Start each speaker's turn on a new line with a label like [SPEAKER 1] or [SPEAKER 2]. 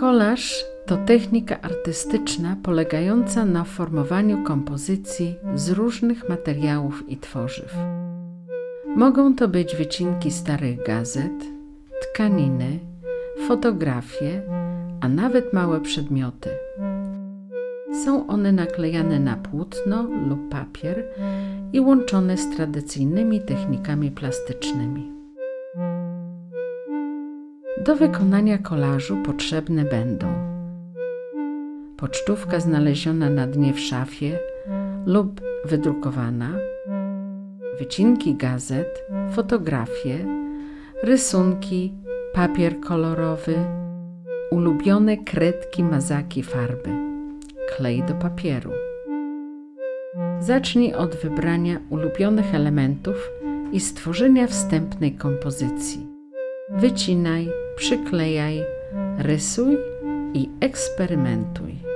[SPEAKER 1] Kolaż to technika artystyczna polegająca na formowaniu kompozycji z różnych materiałów i tworzyw. Mogą to być wycinki starych gazet, tkaniny, fotografie, a nawet małe przedmioty. Są one naklejane na płótno lub papier i łączone z tradycyjnymi technikami plastycznymi. Do wykonania kolażu potrzebne będą pocztówka znaleziona na dnie w szafie lub wydrukowana, wycinki gazet, fotografie, rysunki, papier kolorowy, ulubione kredki, mazaki, farby, klej do papieru. Zacznij od wybrania ulubionych elementów i stworzenia wstępnej kompozycji. Wycinaj, przyklejaj, rysuj i eksperymentuj.